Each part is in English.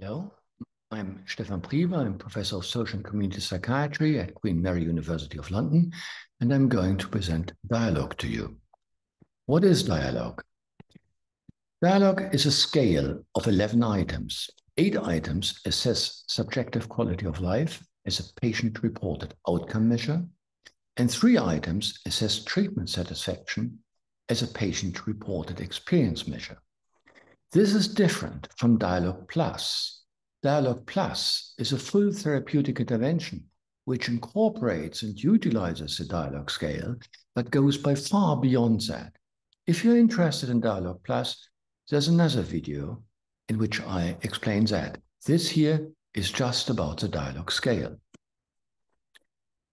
Hello, I'm Stefan Priebe. I'm Professor of Social and Community Psychiatry at Queen Mary University of London, and I'm going to present DIALOG to you. What is DIALOG? DIALOG is a scale of 11 items. Eight items assess subjective quality of life as a patient-reported outcome measure, and three items assess treatment satisfaction as a patient-reported experience measure. This is different from DIALOG Plus. DIALOG Plus is a full therapeutic intervention which incorporates and utilizes the DIALOG scale, but goes by far beyond that. If you're interested in DIALOG Plus, there's another video in which I explain that. This here is just about the DIALOG scale.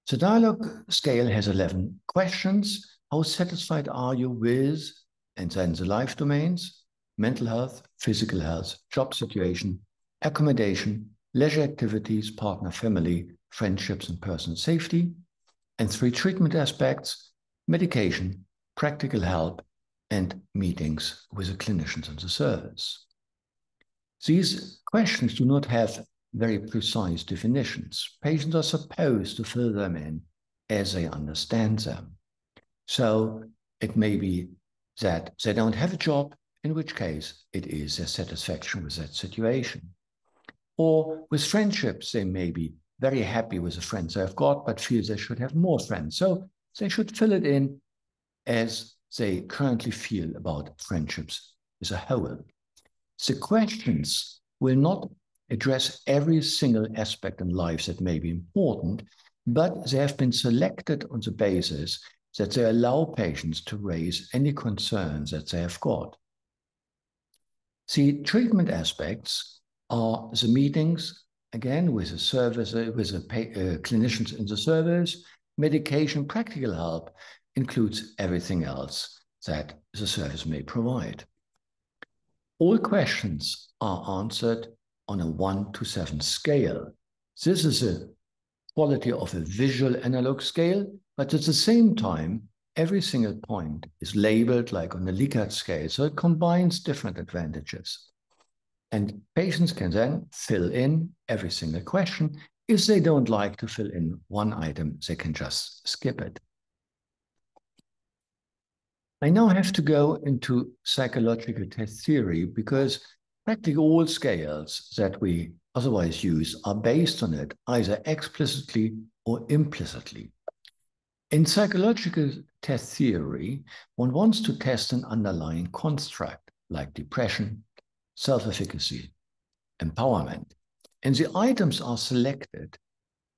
The DIALOG scale has 11 questions. How satisfied are you with, and then the life domains, mental health, physical health, job situation, accommodation, leisure activities, partner, family, friendships, and personal safety. And three treatment aspects medication, practical help, and meetings with the clinicians in the service. These questions do not have very precise definitions. Patients are supposed to fill them in as they understand them. So it may be that they don't have a job in which case it is their satisfaction with that situation. Or with friendships, they may be very happy with the friends they've got, but feel they should have more friends. So they should fill it in as they currently feel about friendships as a whole. The questions will not address every single aspect in life that may be important, but they have been selected on the basis that they allow patients to raise any concerns that they have got. The treatment aspects are the meetings, again, with the service, uh, with the uh, clinicians in the service, medication, practical help includes everything else that the service may provide. All questions are answered on a one to seven scale. This is a quality of a visual analog scale, but at the same time, every single point is labeled like on a Likert scale, so it combines different advantages. And patients can then fill in every single question. If they don't like to fill in one item, they can just skip it. I now have to go into psychological test theory because practically all scales that we otherwise use are based on it either explicitly or implicitly. In psychological test theory, one wants to test an underlying construct like depression, self efficacy, empowerment. And the items are selected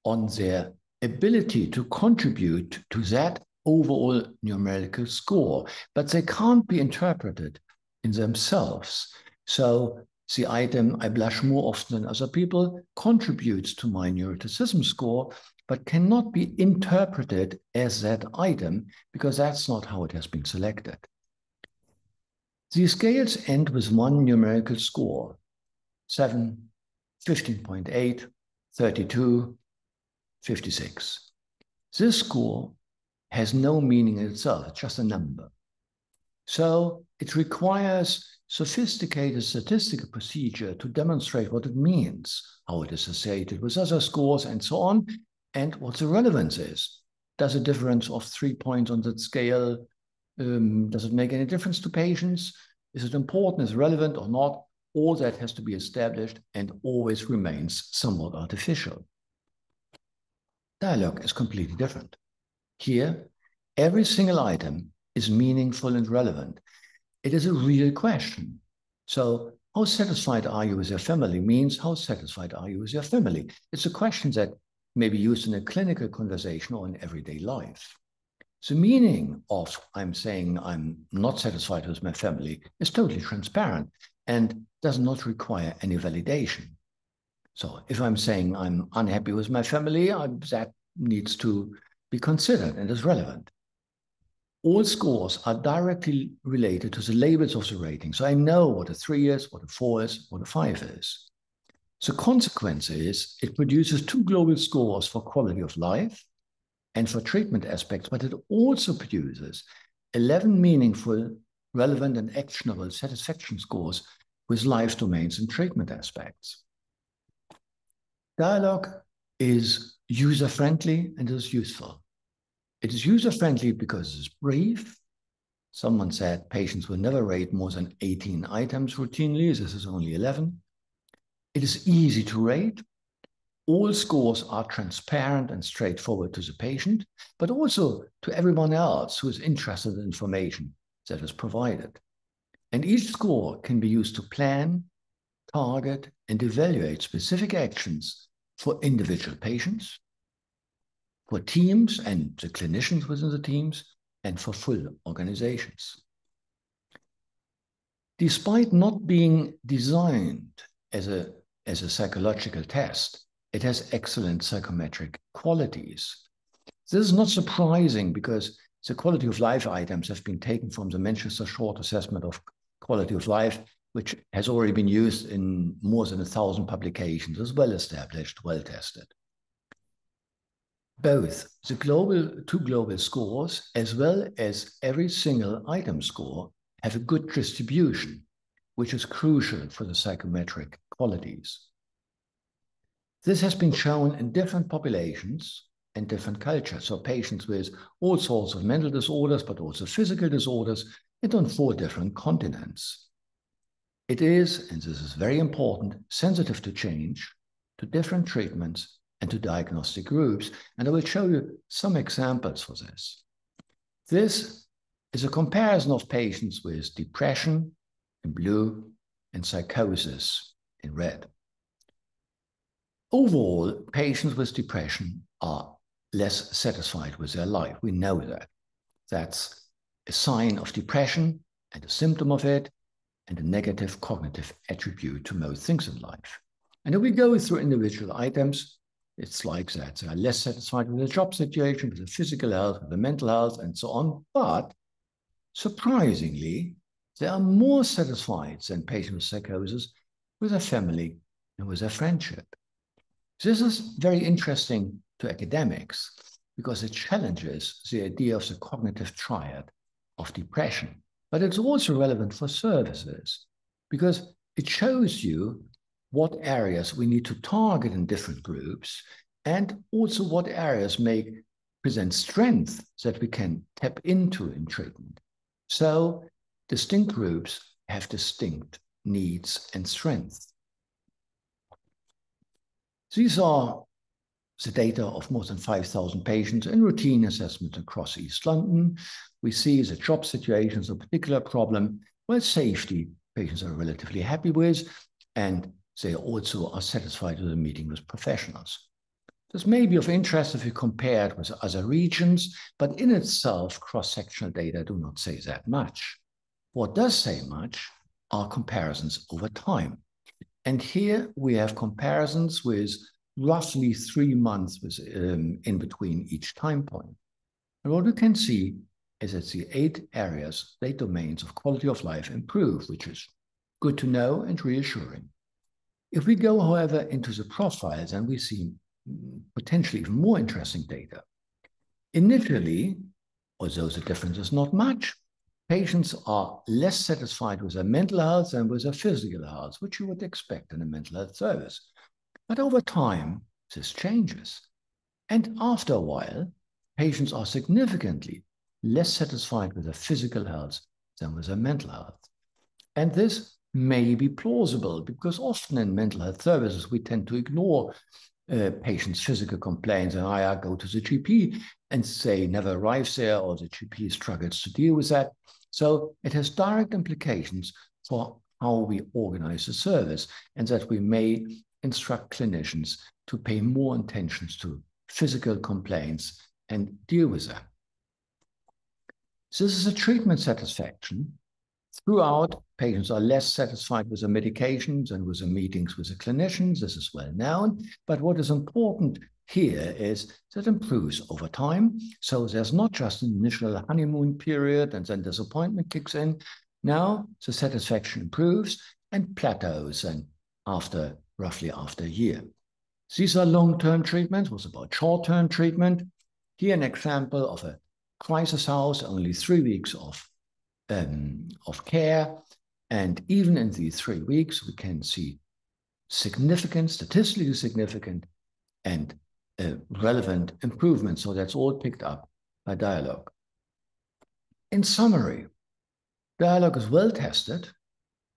on their ability to contribute to that overall numerical score, but they can't be interpreted in themselves. So the item I blush more often than other people contributes to my neuroticism score, but cannot be interpreted as that item because that's not how it has been selected. The scales end with one numerical score 7, 15.8, 32, 56. This score has no meaning in itself, it's just a number. So it requires sophisticated statistical procedure to demonstrate what it means, how it is associated with other scores, and so on, and what the relevance is. Does a difference of three points on that scale, um, does it make any difference to patients? Is it important, is it relevant or not? All that has to be established and always remains somewhat artificial. DIALOG is completely different. Here, every single item is meaningful and relevant. It is a real question. So how satisfied are you with your family means how satisfied are you with your family? It's a question that may be used in a clinical conversation or in everyday life. The meaning of I'm saying I'm not satisfied with my family is totally transparent and does not require any validation. So if I'm saying I'm unhappy with my family, I, that needs to be considered and is relevant. All scores are directly related to the labels of the rating. So I know what a three is, what a four is, what a five is. The consequence is it produces two global scores for quality of life and for treatment aspects, but it also produces 11 meaningful, relevant, and actionable satisfaction scores with life domains and treatment aspects. DIALOG is user-friendly and is useful. It is user-friendly because it is brief. Someone said patients will never rate more than 18 items routinely. This is only 11. It is easy to rate. All scores are transparent and straightforward to the patient, but also to everyone else who is interested in information that is provided. And each score can be used to plan, target, and evaluate specific actions for individual patients, for teams and the clinicians within the teams, and for full organizations. Despite not being designed as a, as a psychological test, it has excellent psychometric qualities. This is not surprising because the quality of life items have been taken from the Manchester Short Assessment of Quality of Life, which has already been used in more than a thousand publications, as well established, well tested. Both the global two global scores, as well as every single item score, have a good distribution, which is crucial for the psychometric qualities. This has been shown in different populations and different cultures. So patients with all sorts of mental disorders, but also physical disorders, and on four different continents. It is, and this is very important, sensitive to change, to different treatments, and to diagnostic groups. And I will show you some examples for this. This is a comparison of patients with depression in blue and psychosis in red. Overall, patients with depression are less satisfied with their life. We know that. That's a sign of depression and a symptom of it and a negative cognitive attribute to most things in life. And if we go through individual items, it's like that. They are less satisfied with the job situation, with the physical health, with the mental health, and so on. But surprisingly, they are more satisfied than patients with psychosis with their family and with their friendship. This is very interesting to academics because it challenges the idea of the cognitive triad of depression. But it's also relevant for services because it shows you what areas we need to target in different groups and also what areas may present strength that we can tap into in treatment. So distinct groups have distinct needs and strengths. These are the data of more than 5,000 patients in routine assessment across East London. We see the job situations a particular problem where safety patients are relatively happy with, and they also are satisfied with the meeting with professionals. This may be of interest if you compare it with other regions, but in itself, cross-sectional data do not say that much. What does say much are comparisons over time. And here we have comparisons with roughly three months with, um, in between each time point. And what we can see is that the eight areas, eight domains of quality of life improve, which is good to know and reassuring. If we go, however, into the profiles and we see potentially even more interesting data. Initially, although the difference is not much, patients are less satisfied with their mental health than with their physical health, which you would expect in a mental health service. But over time, this changes. And after a while, patients are significantly less satisfied with their physical health than with their mental health. And this may be plausible because often in mental health services, we tend to ignore uh, patients' physical complaints and I go to the GP and say never arrives there or the GP struggles to deal with that. So it has direct implications for how we organize the service and that we may instruct clinicians to pay more attention to physical complaints and deal with them. So this is a treatment satisfaction. Throughout, patients are less satisfied with the medications and with the meetings with the clinicians. This is well known. But what is important here is that it improves over time. So there's not just an initial honeymoon period and then disappointment kicks in. Now the satisfaction improves and plateaus and after roughly after a year. These are long-term treatments, was about short-term treatment. Here an example of a crisis house, only three weeks of, um, of care. And even in these three weeks, we can see significant, statistically significant, and uh, relevant improvements. So that's all picked up by DIALOG. In summary, DIALOG is well tested,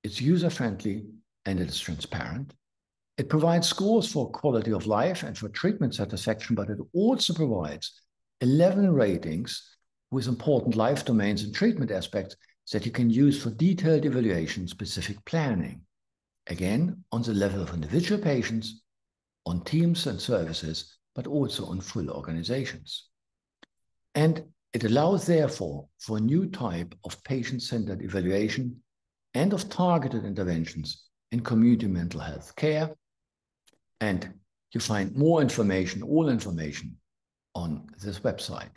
it's user friendly, and it is transparent. It provides scores for quality of life and for treatment satisfaction, but it also provides 11 ratings with important life domains and treatment aspects that you can use for detailed evaluation specific planning. Again, on the level of individual patients, on teams and services, but also on full organizations. And it allows, therefore, for a new type of patient-centered evaluation and of targeted interventions in community mental health care. And you find more information, all information, on this website.